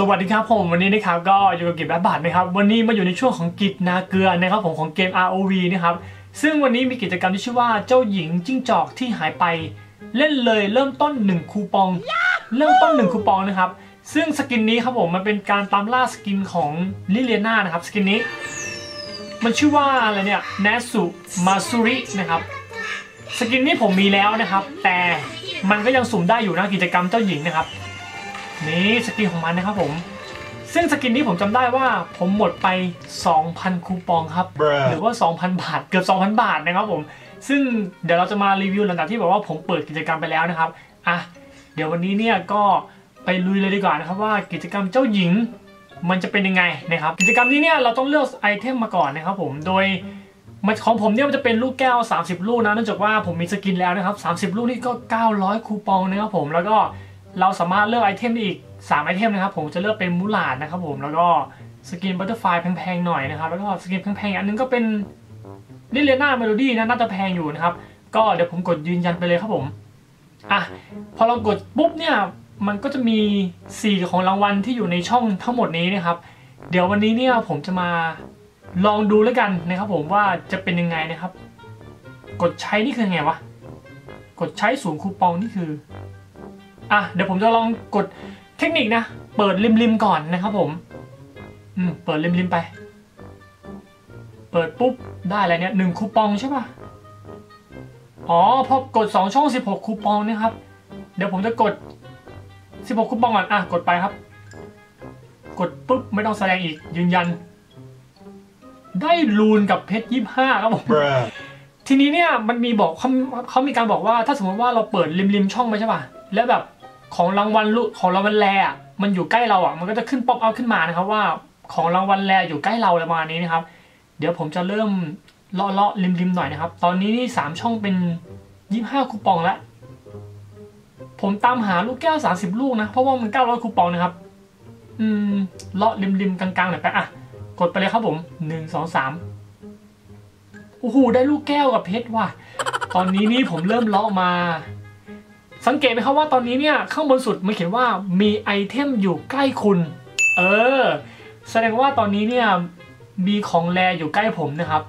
สวัสดีครับผมวันนี้นะครับก็อยู่กับกิจแบบบาทนะครับวันนี้มาอยู่ในช่วงของกิจนาเกลือนะครับผมของเกม ROV นะครับซึ่งวันนี้มีกิจกรรมที่ชื่อว่าเจ้าหญิงจิ้งจอกที่หายไปเล่นเลยเริ่มต้น 1 คูปอง เริ่มต้น 1 คูปองนะครับซึ่ง skin นี้ครับผมมันเป็นการตามล่า skin ของลิเลียนานะครับสกินนี้ มันชื่อว่าอะไรเนี่ยเนสุมาซูรินะครับสกินนี้ผมมีแล้วนะครับ แต่มันก็ยังสุ่มได้อยู่นะกิจกรรมเจ้าหญิงนะครับ นี่ skin ของมันนะครับผม ซึ่ง skin นี้ผมจำได้ว่าผมหมดไป 2,000 คูปองครับ Bruh หรือว่า 2,000 บาทเกือบ 2,000 บาทนะครับผม ซึ่งเดี๋ยวเราจะมารีวิวหลังจากที่บอกว่าผมเปิดกิจกรรมไปแล้วนะครับอะเดี๋ยววันนี้เนี่ยก็ไปลุยเลยดีกว่านะครับว่ากิจกรรมเจ้าหญิงมันจะเป็นยังไงนะครับ กิจกรรมนี้เนี่ยเราต้องเลือก item มาก่อนนะครับผมโดยมันของผมเนี่ยมันจะเป็นลูกแก้ว 30 ลูกนะเนื่องจากว่าผมมี skin แล้วนะครับ 30 ลูกนี่ก็ 900 คูปองนะครับผมแล้วก็ เราสามารถเลือก item ได้อีก 3 item นะครับผมจะเลือกเป็นมูลาดนะครับผมแล้วก็ skin บัตเตอร์ไฟแพงๆหน่อยนะครับแล้วก็ skin แพงๆอันนึงก็เป็นลิเลน่าเมโลดี้นะน่าจะแพงอยู่นะครับ ก็เดี๋ยวผมกดยืนยันไปเลยครับผมอะพอเรากดปุ๊บเนี่ยมันก็จะมี 4 ของรางวัลที่อยู่ในช่องทั้งหมดนี้นะครับ เดี๋ยววันนี้เนี่ยผมจะมาลองดูแล้วกันนะครับผมว่าจะเป็นยังไงนะครับ กดใช้นี่คือไงวะ กดใช้ศูนย์คูปองนี่คือ อะเดี๋ยวผมจะลองกดเทคนิคนะ เปิดริมๆก่อนนะครับผม อืม เปิดริมๆไป เปิดปุ๊บได้อะไรเนี่ยหนึ่งคูปองใช่ปะอ๋อพอกด 2 ช่อง 16 คูปองเนะครับ เดี๋ยวผมจะกด 16 คูปองก่อน อะ กดไปครับ กดปุ๊บไม่ต้องแสดงอีกยืนยัน ได้รูนกับเพชรยี่ห้าครับผม Bruh ทีนี้เนี่ยมันมีบอกเขาเขามีการบอกว่าถ้าสมมติว่าเราเปิดริมริมๆช่องไปใช่ป่ะแล้วแบบ ของรางวัลลุของรางวัลแรอะมันอยู่ใกล้เราอะมันก็จะขึ้นป๊อปเอาขึ้นมานะครับว่าของรางวัลแรอยู่ใกล้เราประมาณนี้นะครับ เดี๋ยวผมจะเริ่มเลาะเลาะริมริมๆหน่อยนะครับ ตอนนี้นี่สามช่องเป็นยี่ห้าคูปองแล้วผมตามหาลูกแก้วสามสิบลูกนะ เพราะว่ามันเก้าร้อยคูปองนะครับ อืมเลาะริมริมๆกลางๆหน่อยไปอะกดไปเลยครับผมหนึ่งสองสามโอ้โหได้ลูกแก้วกับเพชรว่ะ ตอนนี้นี่ผมเริ่มเลาะมา สังเกตไหมครับว่าตอนนี้เนี่ยข้างบนสุดมันเขียนว่ามีไอเทมอยู่ใกล้คุณ เออ แสดงว่าตอนนี้เนี่ยมีของแรอยู่ใกล้ผมนะครับ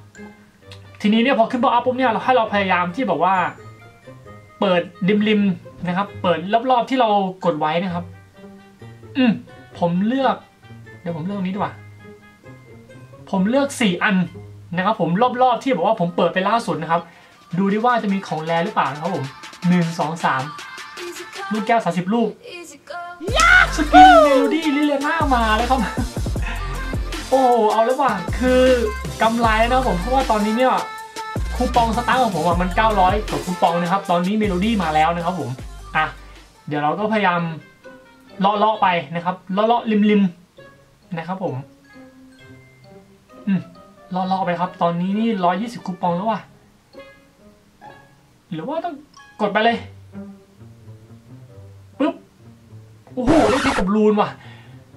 ทีนี้เนี่ยพอขึ้นบออัพปุ๊บเนี่ยเราให้เราพยายามที่แบบว่า เปิดริมๆนะครับ เปิดรอบๆที่เรากดไว้นะครับ อืมผมเลือก เดี๋ยวผมเลือกอันนี้ดีกว่า ผมเลือกสี่อันนะครับ ผมรอบๆที่บอกว่าผมเปิดไปล่าสุดนะครับ ดูดิว่าจะมีของ rare หรือเปล่านะครับผมหนึ่งสองสาม ลูกแก้วสามสิบลูกสกินเมโลดี้ลิเลน่ามาแล้วครับโอ้โหเอาแล้วว่ะคือกำไรนะครับผมเพราะว่าตอนนี้เนี่ยคูปองสตาร์ทของผมอะมัน 900กว่าคูปองนะครับ ตอนนี้เมโลดี้มาแล้วนะครับผมอะเดี๋ยวเราก็พยายามเลาะๆไปนะครับเลาะๆริมๆนะครับผมอืมรอๆไปครับ ตอนนี้นี่ร้อยยี่สิบคูปองแล้วว่ะหรือว่าต้องกดไปเลย กับ rune ว่ะ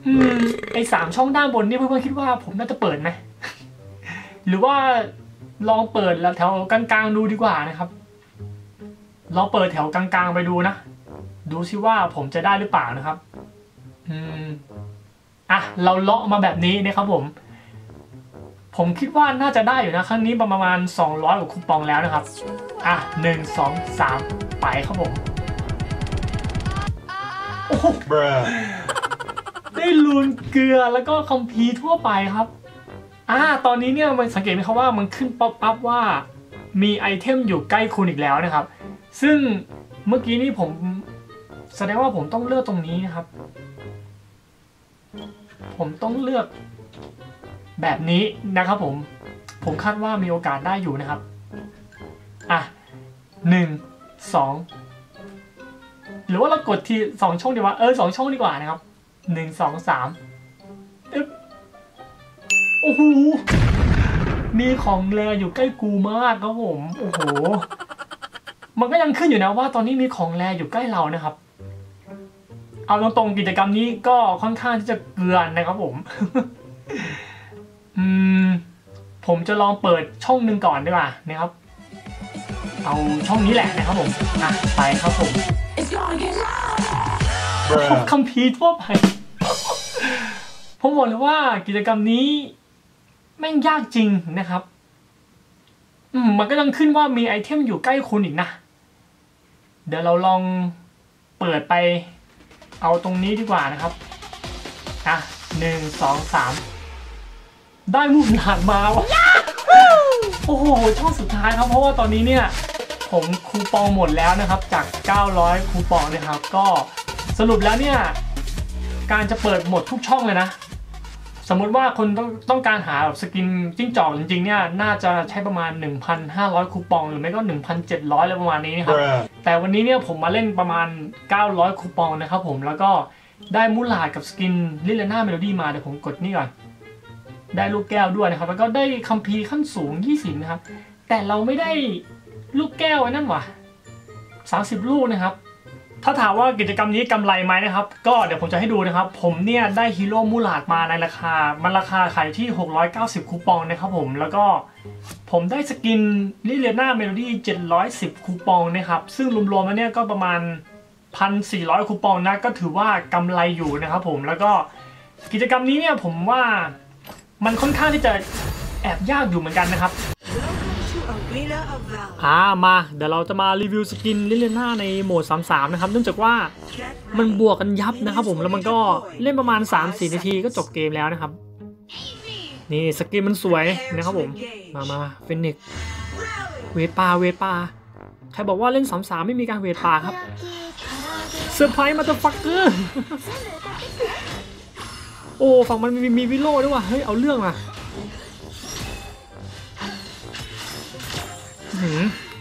อืมไอ้สามช่องด้านบนนี่เพื่อนๆคิดว่าผมน่าจะเปิดไหมหรือว่าลองเปิดแล้วแถวกลางๆดูดีกว่านะครับ ลองเปิดแถวกลางๆไปดูนะ ดูซิว่าผมจะได้หรือเปล่านะครับ อืมอะเราเลาะมาแบบนี้นะครับผม ผมคิดว่าน่าจะได้อยู่นะครั้งนี้ประมาณ 200กว่าคูปองแล้วนะครับ อะหนึ่งสองสามไปครับผม ได้ rune เกลือแล้วก็คัมภีร์ทั่วไปครับ อ่า ตอนนี้เนี่ยมันสังเกตไหมครับว่ามันขึ้น pop up ว่ามีไอเทมอยู่ใกล้คุณอีกแล้วนะครับ ซึ่งเมื่อกี้นี่ผมแสดงว่าผมต้องเลือกตรงนี้นะครับ ผมต้องเลือกแบบนี้นะครับผม ผมคาดว่ามีโอกาสได้อยู่นะครับ อะหนึ่งสอง รือว่าเรากดทีสองช่องดีกว่าเออสองช่องดีกว่านะครับหนึ่งสองสามโอ้โหมีของแรอยู่ใกล้กูมากครับผมโอ้โหมันก็ยังขึ้นอยู่นะว่า ตอนนี้มีของแรอยู่ใกล้เรานะครับ เอาตรงๆกิจกรรมนี้ก็ค่อนข้างที่จะเกลือนนะครับผมอืมผมจะลองเปิดช่องหนึ่งก่อนดีกว่านะครับ เอาช่องนี้แหละนะครับผมอะไปครับผม คัมภีร์ทั่วไป ผมบอกเลยว่ากิจกรรมนี้ แม่งยากจริงนะครับอืมมันก็ยังขึ้นว่ามีไอเทมอยู่ใกล้คุณอีกนะ เดี๋ยวเราลองเปิดไปเอาตรงนี้ดีกว่านะครับ อะหนึ่งสองสามได้มุมหลานมาวะโอ้โห ช่องสุดท้ายครับ เพราะว่าตอนนี้เนี่ย ผมคูปองหมดแล้วนะครับจาก 900 คูปองนะครับ ก็สรุปแล้วเนี่ยการจะเปิดหมดทุกช่องเลยนะ สมมุติว่าคนต้องต้องการหาแบบสกินจิ้งจอกจริงๆเนี่ยน่าจะใช้ประมาณ 1,500 คูปองหรือไม่ก็ 1,700อะไรประมาณนี้นะครับ Bruh. แต่วันนี้เนี่ยผมมาเล่นประมาณ 900 คูปองนะครับผมแล้วก็ได้มูลาดกับสกินลิเลน่าเมโลดี้มาเดี๋ยวผมกดนี่ก่อน ได้ลูกแก้วด้วยนะครับ แล้วก็ได้คัมภีร์ขั้นสูง 20 นะครับ แต่เราไม่ได้ ลูกแก้วไอ้นั่นว่ะ30 ลูกนะครับถ้าถามว่ากิจกรรมนี้กำไรไหมนะครับ ก็เดี๋ยวผมจะให้ดูนะครับ ผมเนี่ยได้ฮีโร่มูลาดมาในราคา มันราคาขายที่ 690 คูปองนะครับผม แล้วก็ผมได้สกินลิเลียนาเมโลดี้ 710 คูปองนะครับ ซึ่งรวมๆแล้วเนี่ยก็ประมาณ 1,400 คูปองนะ ก็ถือว่ากำไรอยู่นะครับผม แล้วก็กิจกรรมนี้เนี่ยผมว่ามันค่อนข้างที่จะแอบยากอยู่เหมือนกันนะครับ อ่ามาเดี๋ยวเราจะมารีวิวสกินลิเลน่าในโหมด 33 นะครับ เนื่องจากว่ามันบวกกันยับนะครับผมแล้วมันก็เล่นประมาณ 3-4 นาทีก็จบเกมแล้วนะครับ นี่สกินมันสวยนะครับผม มามาฟินิกเวทปาเวทปาใครบอกว่าเล่น 33 ไม่มีการเวทปาครับเซอร์ไพรส์มาตฟักเกอร์โอ้ฝั่งมันมีมีวิโลด้วยว่ะเฮ้ยเอาเรื่องว่ะ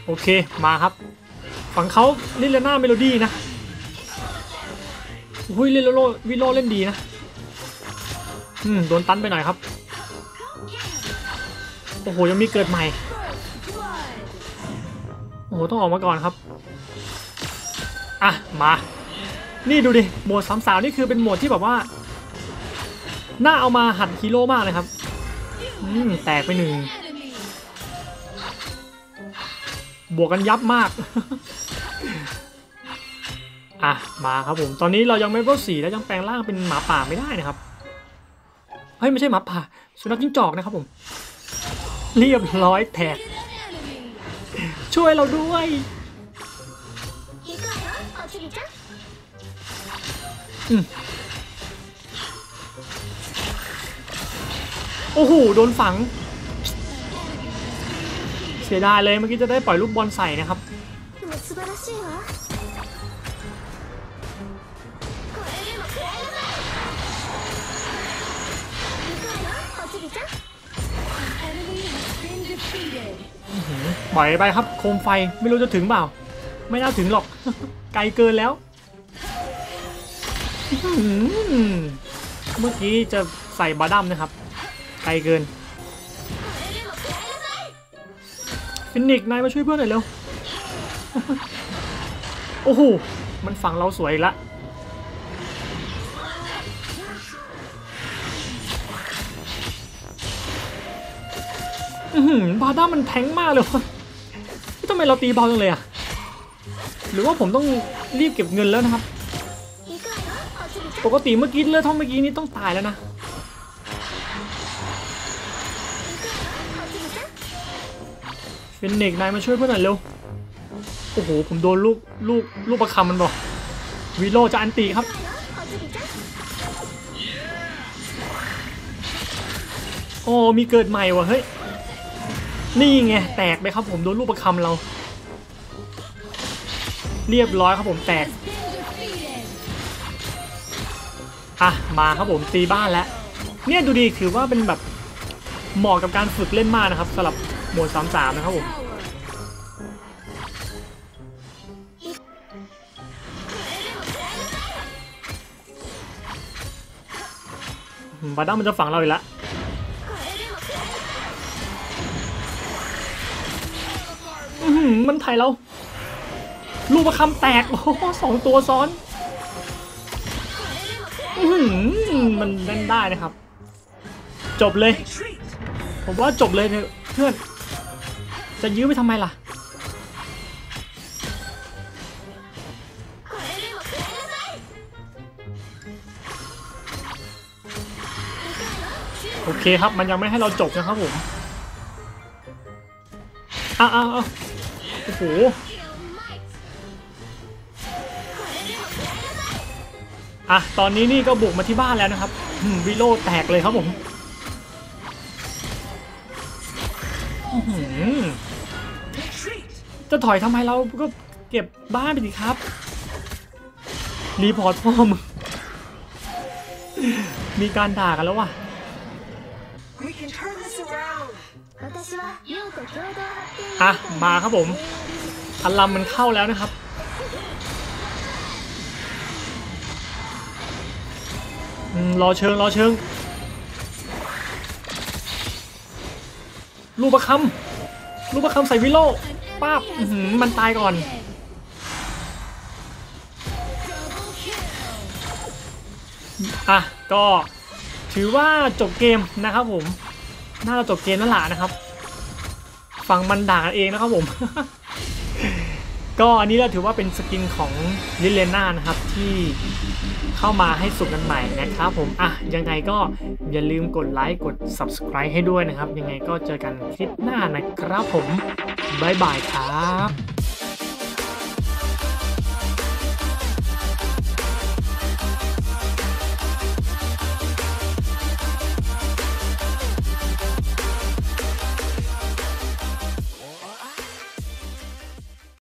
โอเคมาครับ ฝั่งเขาลิเลน่าเมโลดี้นะอุ้ยลิโลโลวิโลเล่นดีนะ อืมโดนตันไปหน่อยครับ โอ้โหยังมีเกิดใหม่ โอ้โหต้องออกมาก่อนครับ อะมา นี่ดูดิโหมดสามสาวนี่คือเป็นโหมดที่แบบว่า น่าเอามาหัดฮีโร่มากเลยครับ อืมแตกไปหนึ่ง บวกกันยับมาก อะ มาครับผม ตอนนี้เรายังไม่เบอร์สี่แล้วยังแปลงร่างเป็นหมาป่าไม่ได้นะครับ เฮ้ย ไม่ใช่หมาป่า สุนัขจิ้งจอกนะครับผม เรียบร้อยแตกช่วยเราด้วยอืมโอ้โห โดนฝัง สียดายเลยเมื่อกี้จะได้ปล่อยลูกบอลใส่นะครับปล่อยไปครับโคมไฟไม่รู้จะถึงเปล่า ไม่น่าถึงหรอก ไกลเกินแล้ว เมื่อกี้จะใส่บาดัมนะครับ ไกลเกิน ฟินิกนายมาช่วยเพื่อนหน่อยเร็ว โอ้โห มันฝังเราสวยละ อืมบาด้ามันแทงมากเลยทำไมเราตีเบาจังเลยอะหรือว่าผมต้องรีบเก็บเงินแล้วนะครับ ปกติเมื่อกี้เลือดท่องเมื่อกี้นี้ต้องตายแล้วนะ เป็นเนกนายมาช่วยเพื่อนหน่อยเร็ว โอ้โห ผมโดนลูกลูกลูกประคำมันบอกวีโลจะอันตีครับ โอ้ มีเกิดใหม่วะเฮ้ย นี่ไง แตกไปครับผมโดนลูกประคำเรา เรียบร้อยครับผมแตก อะ มาครับผมตีบ้านแล้ว เนี่ยดูดีถือว่าเป็นแบบเหมาะกับการฝึกเล่นมากนะครับสำหรับ หมด33นะครับผมบาด้ามันจะฝังเราอีกแล้วมันไถ่เรา ลูกประคำแตก โอ้สองตัวซ้อนอมันเล่นได้นะครับ จบเลย ผมว่าจบเลยเพื่อน จะยื้อไปทำไมล่ะ โอเคครับมันยังไม่ให้เราจบนะครับผมอ้าวอ้าวโอ้โหอะตอนนี้นี่ก็บุกมาที่บ้านแล้วนะครับวิโลแตกเลยครับผม จะถอยทำไมเราก็เก็บบ้านไปสิครับ รีพอร์ตพ่อมงมีการด่ากันแล้วว่ะอะ มาครับผมอัลลัมมันเข้าแล้วนะครับ รอเชิง รอเชิงลูกประคำลูกประคำใส่วิโล ป้าบมันตายก่อน อะ ก็ถือว่าจบเกมนะครับผม น่าจะจบเกมแล้วล่ะนะครับฟังมันด่าเองนะครับผม ก็อันนี้เราถือว่าเป็นสกินของลิเลน่านะครับที่ เข้ามาให้สุ่มกันใหม่นะครับผมอะยังไงก็อย่าลืมกดไลค์กด subscribe ให้ด้วยนะครับ ยังไงก็เจอกันคลิปหน้านะครับผม บ๊ายบายครับ